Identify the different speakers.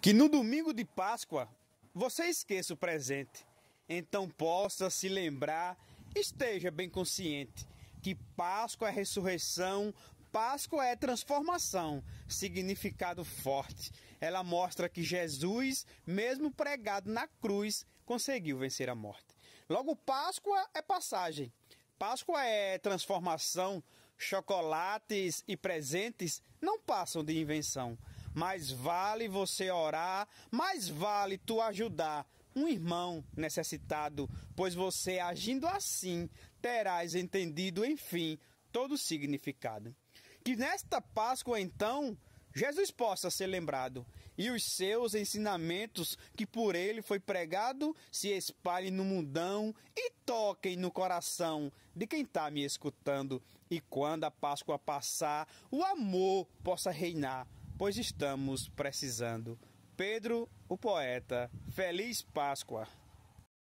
Speaker 1: Que no domingo de Páscoa você esqueça o presente, então possa se lembrar, esteja bem consciente que Páscoa é ressurreição, Páscoa é transformação, significado forte. Ela mostra que Jesus, mesmo pregado na cruz, conseguiu vencer a morte. Logo, Páscoa é passagem. Páscoa é transformação. Chocolates e presentes não passam de invenção. Mais vale você orar, mais vale tu ajudar um irmão necessitado, pois você agindo assim terás entendido, enfim, todo o significado. Que nesta Páscoa, então, Jesus possa ser lembrado e os seus ensinamentos que por ele foi pregado se espalhem no mundão e toquem no coração de quem está me escutando. E quando a Páscoa passar, o amor possa reinar, pois estamos precisando. Pedro, o poeta, feliz Páscoa.